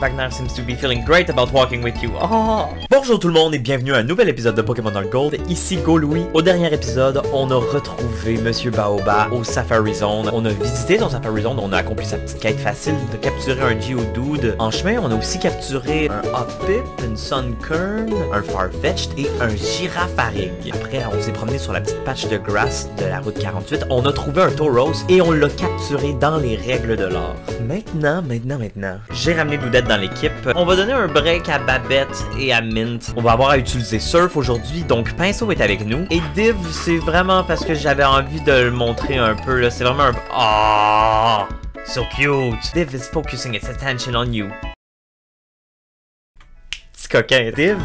Wagner seems to be feeling great about walking with you. Bonjour tout le monde et bienvenue à un nouvel épisode de Pokémon Heart Gold. Ici Go Louis. Au dernier épisode, on a retrouvé Monsieur Baoba au Safari Zone. On a visité son Safari Zone, on a accompli sa petite quête facile de capturer un Geodude. En chemin, on a aussi capturé un Hoppip, une Sunkern, un Farfetch'd et un Girafarig. Après, on s'est promené sur la petite patch de grass de la route 48. On a trouvé un Tauros et on l'a capturé dans les règles de l'or. Maintenant, maintenant, maintenant, j'ai ramené Boudette dans l'équipe. On va donner un break à Babette et à Mint. On va avoir à utiliser Surf aujourd'hui, donc Pinceau est avec nous. Et Div, c'est vraiment parce que j'avais envie de le montrer un peu, là. C'est vraiment un... Oh! So cute! Div is focusing its attention on you. Petit coquin, Div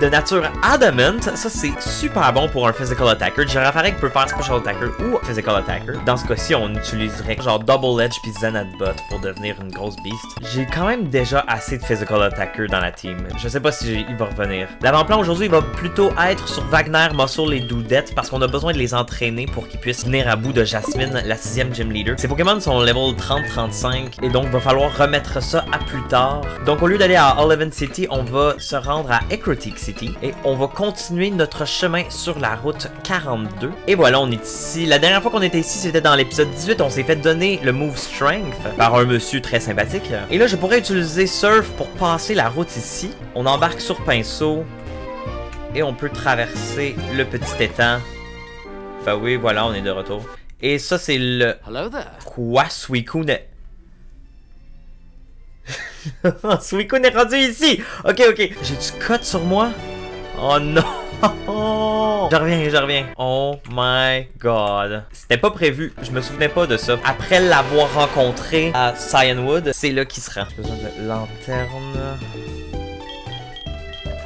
de nature adamant. Ça, c'est super bon pour un physical attacker. Girafarek peut faire special attacker ou physical attacker. Dans ce cas-ci, on utiliserait genre Double Edge puis Zenadbot pour devenir une grosse beast. J'ai quand même déjà assez de physical attacker dans la team. Je sais pas si il va revenir. L'avant-plan aujourd'hui il va plutôt être sur Wagner, Muscle et Doudette parce qu'on a besoin de les entraîner pour qu'ils puissent venir à bout de Jasmine, la sixième gym leader. Ces Pokémon sont level 30-35 et donc va falloir remettre ça à plus tard. Donc au lieu d'aller à Oliven City, on va se rendre à Equity City. Et on va continuer notre chemin sur la route 42. Et voilà, on est ici. La dernière fois qu'on était ici, c'était dans l'épisode 18. On s'est fait donner le move Strength par un monsieur très sympathique. Et là, je pourrais utiliser Surf pour passer la route ici. On embarque sur Pinceau. Et on peut traverser le petit étang. Bah oui, voilà, on est de retour. Et ça, c'est le... Hello Quoi, Suicune? Suicune est rendu ici! Ok, ok. J'ai du code sur moi? Oh non! je reviens, je reviens. Oh my god. C'était pas prévu. Je me souvenais pas de ça. Après l'avoir rencontré à Cyanwood, c'est là qu'il se rend. J'ai besoin de lanterne.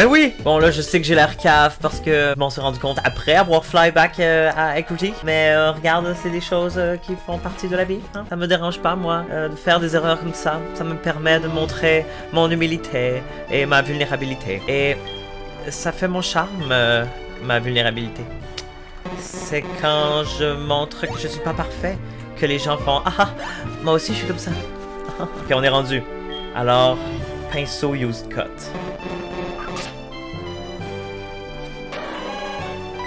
Mais oui! Bon là je sais que j'ai l'air cave parce que je m'en suis rendu compte après avoir flyback euh, à Equity. Mais euh, regarde, c'est des choses euh, qui font partie de la vie. Hein? Ça me dérange pas moi de faire des erreurs comme ça. Ça me permet de montrer mon humilité et ma vulnérabilité. Et ça fait mon charme, ma vulnérabilité. C'est quand je montre que je suis pas parfait que les gens font Ah ah, moi aussi je suis comme ça. ok, on est rendu. Alors, pinceau used cut.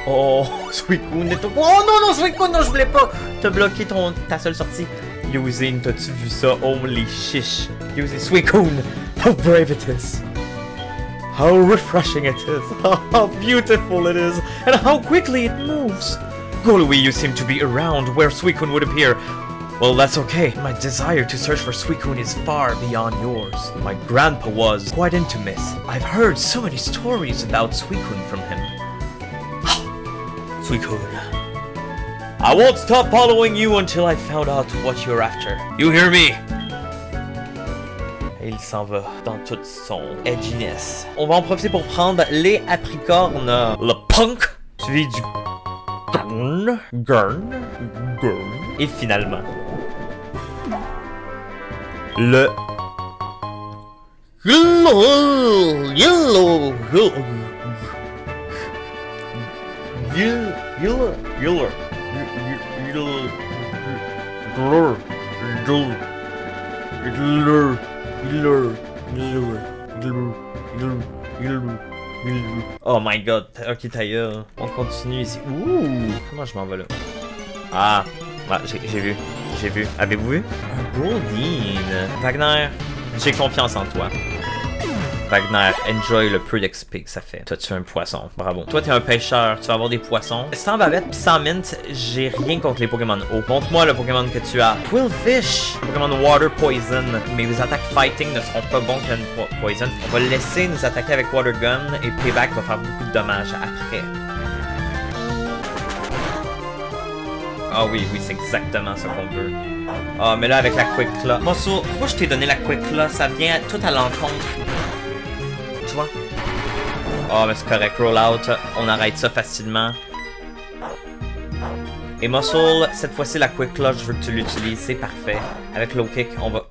Oh, Suicune est. Oh non, non, Suicune, non, je voulais pas te bloquer ton, ta seule sortie. Using, t'as-tu vu ça? Holy shish. Using Suicune. How brave it is. How refreshing it is. How beautiful it is. And how quickly it moves. Golui, you seem to be around where Suicune would appear. Well, that's okay. My desire to search for Suicune is far beyond yours. My grandpa was quite into intimate. I've heard so many stories about Suicune from him. Suicune. I won't stop following you until I found out what you're after. You hear me? Et il s'en va dans toute son edginess. On va en profiter pour prendre les apricornes. Le punk, suivi du gurn, gurn, gurn. Et finalement, le yellow, yellow, Oh my god, ok Taya, on continue ici. Ouh, comment je m'en vais là? Ah, j'ai vu, j'ai vu. Avez-vous vu? Un Goldine. Wagner, j'ai confiance en toi. Wagner, enjoy le peu d'XP que ça fait. Toi, tu es un poisson? Bravo. Toi, t'es un pêcheur. Tu vas avoir des poissons. Sans bavette pis sans mint, j'ai rien contre les Pokémon eau. Montre-moi le Pokémon que tu as. Quillfish. Pokémon Water Poison. Mais les attaques fighting ne seront pas bons que po Poison. On va laisser nous attaquer avec Water Gun et Payback va faire beaucoup de dommages après. Ah oui, oui, c'est exactement ce qu'on veut. Ah, mais là, avec la Quick Claw. Mosso, pourquoi je t'ai donné la Quick Claw? Ça vient tout à l'encontre. Oh, mais c'est correct. Rollout, on arrête ça facilement. Et Muscle, cette fois-ci, la Quick Clutch, je veux que tu l'utilises. C'est parfait. Avec Low Kick, on va...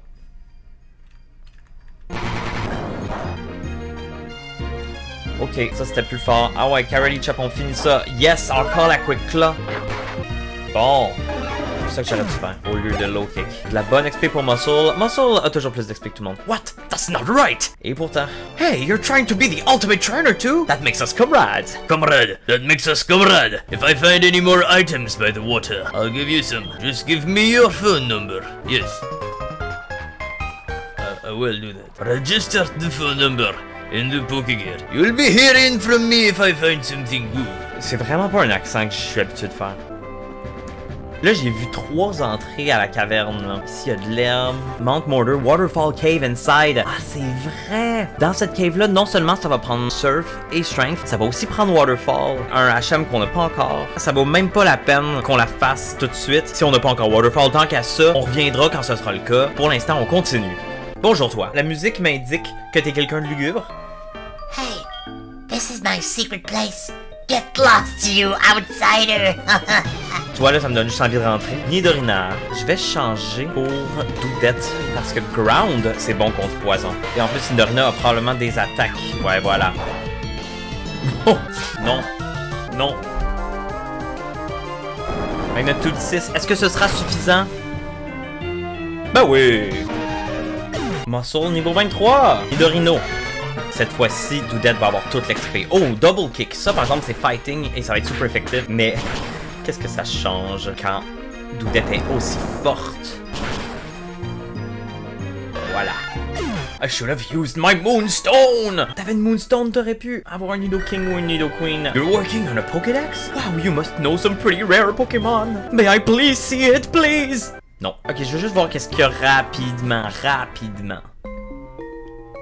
Ok, ça c'était plus fort. Ah ouais, Karate Chop, on finit ça. Yes, encore la Quick Claw. Bon. C'est ça que j'aurais dû faire, au lieu de low kick. De la bonne XP pour Muscle. Muscle a toujours plus d'XP que tout le monde. What? That's not right! Et pourtant... Hey, you're trying to be the ultimate trainer too? That makes us comrades. Comrade, that makes us comrade. If I find any more items by the water, I'll give you some. Just give me your phone number. Yes. Uh, I will do that. Register the phone number in the Pokegear. You'll be hearing from me if I find something good. C'est vraiment pas un accent que je suis habitué de faire. Là, j'ai vu trois entrées à la caverne. Ici, il y a de l'herbe. Mount Mortar, Waterfall Cave Inside. Ah, c'est vrai! Dans cette cave-là, non seulement ça va prendre Surf et Strength, ça va aussi prendre Waterfall. Un HM qu'on n'a pas encore. Ça vaut même pas la peine qu'on la fasse tout de suite si on n'a pas encore Waterfall. Tant qu'à ça, on reviendra quand ce sera le cas. Pour l'instant, on continue. Bonjour toi. La musique m'indique que t'es quelqu'un de lugubre. Hey, this is my secret place. Get lost, you outsider! Tu vois, là, ça me donne juste envie de rentrer. Nidorina, je vais changer pour Doudette. Parce que Ground, c'est bon contre poison. Et en plus, Nidorina a probablement des attaques. Ouais, voilà. Oh! Non. Non. Magnitude 6. Est-ce que ce sera suffisant? Ben oui! Muscle niveau 23. Nidorino. Cette fois-ci, Doudette va avoir toute l'XP. Oh, double kick. Ça, par exemple, c'est fighting et ça va être super effectif. Mais qu'est-ce que ça change quand Doudette est aussi forte? Voilà. I should have used my Moonstone! T'avais une Moonstone, t'aurais pu avoir un Nido King ou une Nido Queen. You're working on a Pokédex? Wow, you must know some pretty rare Pokémon. May I please see it, please? Non. Ok, je veux juste voir qu'est-ce qu'il y a rapidement, rapidement.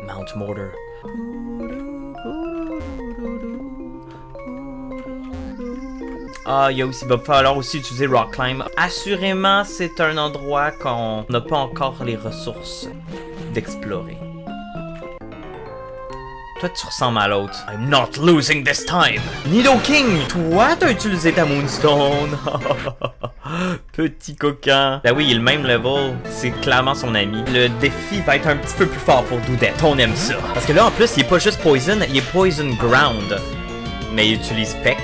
Mount Mortar. Ah, il y a aussi, va falloir aussi utiliser Rock Climb. Assurément, c'est un endroit qu'on n'a pas encore les ressources d'explorer. Toi, tu ressembles à l'autre. I'm not losing this time. Nido King, toi, t'as utilisé ta Moonstone. Petit coquin. Là oui, il est le même level. C'est clairement son ami. Le défi va être un petit peu plus fort pour Doudette. On aime ça. Parce que là, en plus, il est pas juste Poison, il est Poison Ground. Mais il utilise Peck.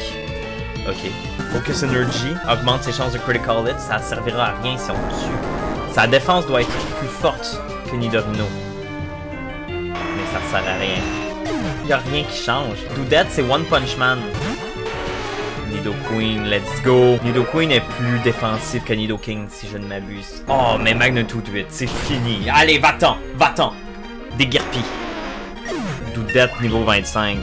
Ok. Focus Energy augmente ses chances de critical hit. Ça servira à rien si on tue. Sa défense doit être plus forte que Nidorino. Mais ça sert à rien. Y a rien qui change. Doudette, c'est One Punch Man. Nido Queen, let's go. Nido Queen est plus défensif que Nido King, si je ne m'abuse. Oh, mais Magnitude 8, c'est fini. Allez, va-t'en, va-t'en. Déguerpis. Doudette, niveau 25.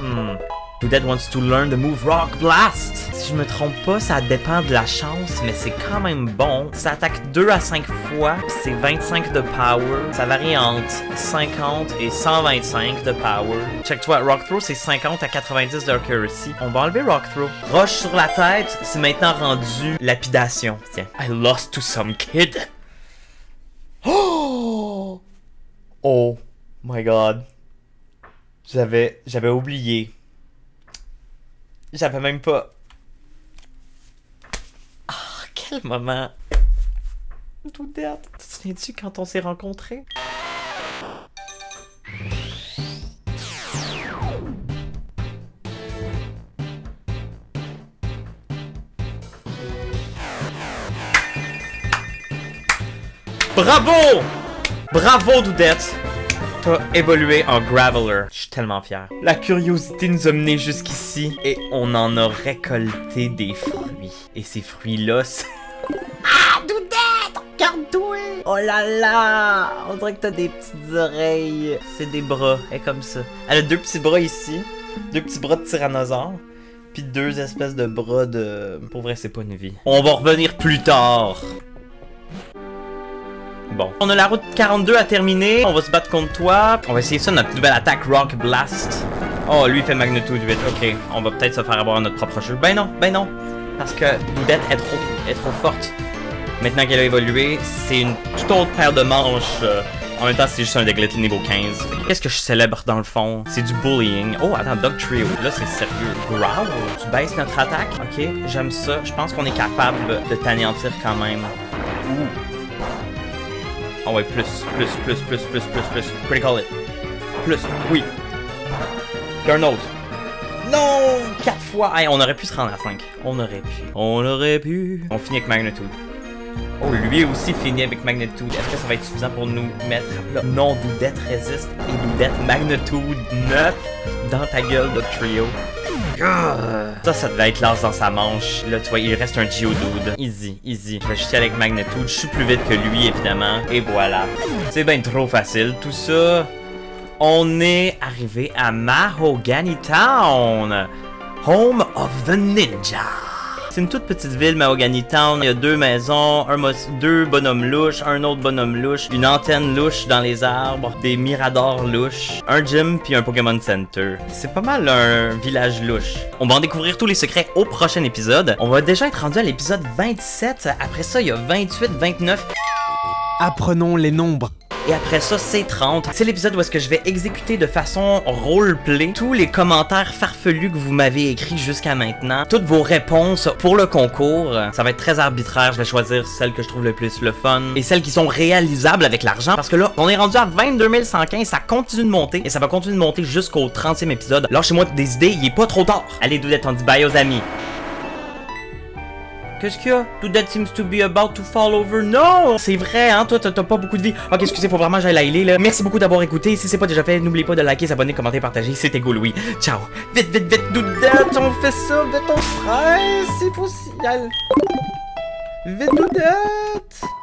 Hmm. Doudette wants to learn the move Rock Blast. Si je me trompe pas, ça dépend de la chance, mais c'est quand même bon. Ça attaque 2 à 5 fois, c'est 25 de power. Ça varie entre 50 et 125 de power. Check toi, Rock Throw c'est 50 à 90 d'accuracy. On va enlever Rock Throw. Roche sur la tête, c'est maintenant rendu lapidation. Tiens. I lost to some kid. Oh! Oh my god. J'avais j'avais oublié. J'avais même pas. Ah, quel moment! Doudette, tu te souviens-tu quand on s'est rencontrés? Bravo! Bravo, Doudette! T'as évolué en Graveler. Je suis tellement fier. La curiosité nous a menés jusqu'ici et on en a récolté des fruits. Et ces fruits-là, c'est... ah, Doudette! Regarde-toi! Oh là là! On dirait que t'as des petites oreilles. C'est des bras. Elle est comme ça. Elle a deux petits bras ici. Deux petits bras de tyrannosaure. Puis deux espèces de bras de... Pour vrai, c'est pas une vie. On va revenir plus tard. Bon. On a la route 42 à terminer. On va se battre contre toi. On va essayer ça, notre nouvelle attaque Rock Blast. Oh, lui il fait Magnitude 8. Ok. On va peut-être se faire avoir notre propre jeu. Ben non, ben non. Parce que Doudette est trop, trop forte. Maintenant qu'elle a évolué, c'est une toute autre paire de manches euh, En même temps, c'est juste un deck niveau 15. Qu'est-ce que je célèbre dans le fond? C'est du bullying. Oh, attends, Dog Trio. Là, c'est sérieux. Growl? Tu baisses notre attaque? Ok, j'aime ça. Je pense qu'on est capable de t'anéantir quand même. Ouh. Oh ouais, plus, plus, plus, plus, plus, plus, plus. Critical it? Plus, oui. Un autre. Non! Quatre fois! Hey, on aurait pu se rendre à 5. On aurait pu. On aurait pu. On finit avec Magnitude. Oh, lui aussi finit avec Magnitude. Est-ce que ça va être suffisant pour nous mettre là? Non, Doudette résiste et Doudette Magnitude 9 dans ta gueule, Doc Trio? Ça, ça devait être l'as dans sa manche. Là, tu vois, il reste un Geodude. Easy, easy. Je vais aller avec Magnitude. Je suis plus vite que lui, évidemment. Et voilà. C'est bien trop facile, tout ça. On est arrivé à Mahogany Town, home of the ninja. C'est une toute petite ville, Mahogany Town. Il y a deux maisons, un deux bonhommes louches, un autre bonhomme louche, une antenne louche dans les arbres, des miradors louches, un gym puis un Pokémon Center. C'est pas mal un village louche. On va en découvrir tous les secrets au prochain épisode. On va déjà être rendu à l'épisode 27. Après ça, il y a 28, 29. Apprenons les nombres. Et après ça, c'est 30. C'est l'épisode où est-ce que je vais exécuter de façon roleplay tous les commentaires farfelus que vous m'avez écrits jusqu'à maintenant. Toutes vos réponses pour le concours. Ça va être très arbitraire. Je vais choisir celles que je trouve le plus le fun. Et celles qui sont réalisables avec l'argent. Parce que là, on est rendu à 22 115. Ça continue de monter. Et ça va continuer de monter jusqu'au 30e épisode. Lâchez-moi des idées. Il est pas trop tard. Allez, Doudette, on dit bye aux amis. Qu'est-ce qu'il y a? Tout that seems to be about to fall over. Non! C'est vrai, hein? Toi, t'as pas beaucoup de vie. Ok, excusez, faut vraiment j'aille la là. Merci beaucoup d'avoir écouté. Si c'est pas déjà fait, n'oubliez pas de liker, s'abonner, commenter, partager. C'était Go Louis. Ciao! Vite, vite, vite, Doudette! On fait ça! Vite, on se C'est possible! Vite, Doudette!